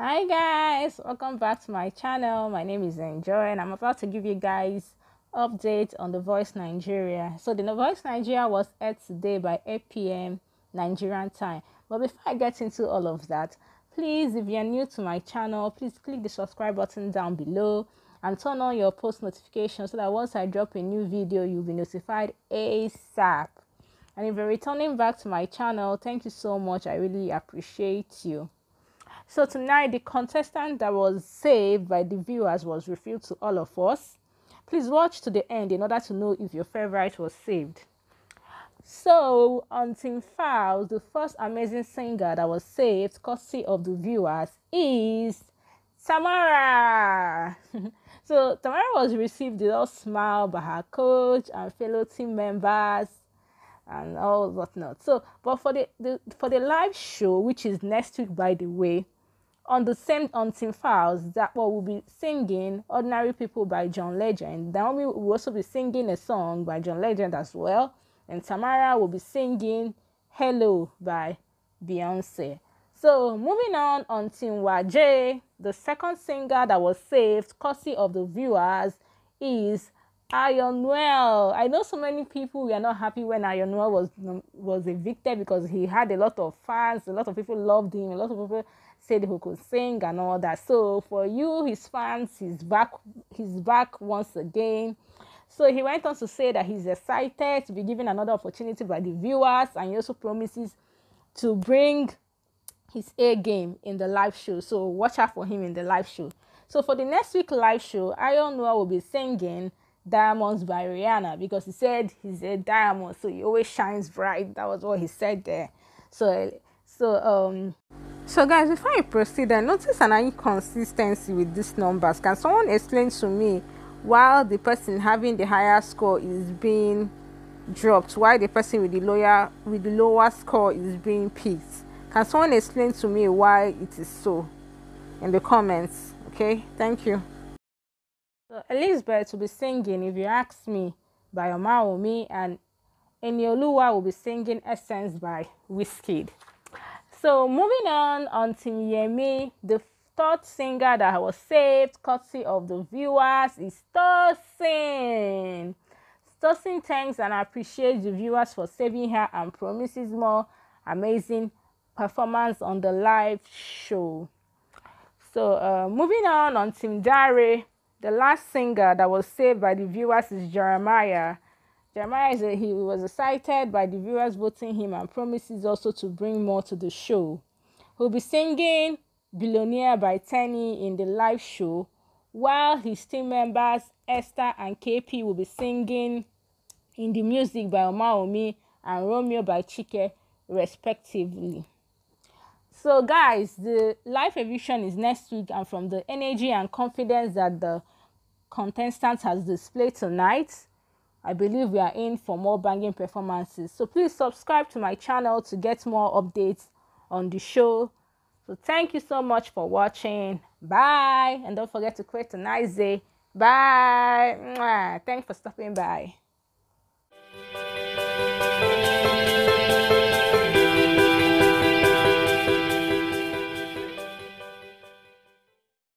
Hi guys, welcome back to my channel. My name is Njoy and I'm about to give you guys update on The Voice Nigeria. So The Voice Nigeria was aired today by 8 p.m. Nigerian time. But before I get into all of that, please if you're new to my channel, please click the subscribe button down below and turn on your post notifications so that once I drop a new video, you'll be notified ASAP. And if you're returning back to my channel, thank you so much. I really appreciate you. So tonight, the contestant that was saved by the viewers was revealed to all of us. Please watch to the end in order to know if your favorite was saved. So, on Team Falz, the first amazing singer that was saved, courtesy of the viewers, is Tamara. so, Tamara was received with a smile by her coach and fellow team members and all whatnot. So, but for the, the for the live show, which is next week, by the way, on the same on Team Falz that what will be singing Ordinary People by John Legend. Naomi will also be singing a song by John Legend as well. And Tamara will be singing Hello by Beyonce. So moving on on Team Waje, the second singer that was saved, courtesy of the viewers, is Ayonwell. I know so many people were not happy when Ayonwell was was evicted because he had a lot of fans, a lot of people loved him, a lot of people said he could sing and all that. So for you, his fans, he's back, he's back once again. So he went on to say that he's excited to be given another opportunity by the viewers, and he also promises to bring his A game in the live show. So watch out for him in the live show. So for the next week live show, Iron Noah will be singing Diamonds by Rihanna because he said he's a diamond, so he always shines bright. That was what he said there. So so um so guys, before I proceed, I notice an inconsistency with these numbers. Can someone explain to me while the person having the higher score is being dropped, why the person with the lower with the lower score is being picked? Can someone explain to me why it is so in the comments? Okay, thank you. So Elizabeth will be singing If You Ask Me by Omawumi and Enioluwa will be singing Essence by Wizkid. So moving on on Team Yemi, the third singer that was saved, courtesy of the viewers, is Tosin. Tosin thanks and appreciates the viewers for saving her and promises more amazing performance on the live show. So uh, moving on on Team Dare, the last singer that was saved by the viewers is Jeremiah. Jeremiah is a, he was excited by the viewers voting him and promises also to bring more to the show. He'll be singing Billionaire by Teni in the live show, while his team members Esther and KP will be singing in the music by Omawumi and Romeo by Chike, respectively. So, guys, the live eviction is next week, and from the energy and confidence that the contestant has displayed tonight, I believe we are in for more banging performances. So please subscribe to my channel to get more updates on the show. So thank you so much for watching. Bye. And don't forget to create a nice day. Bye. Thanks for stopping by.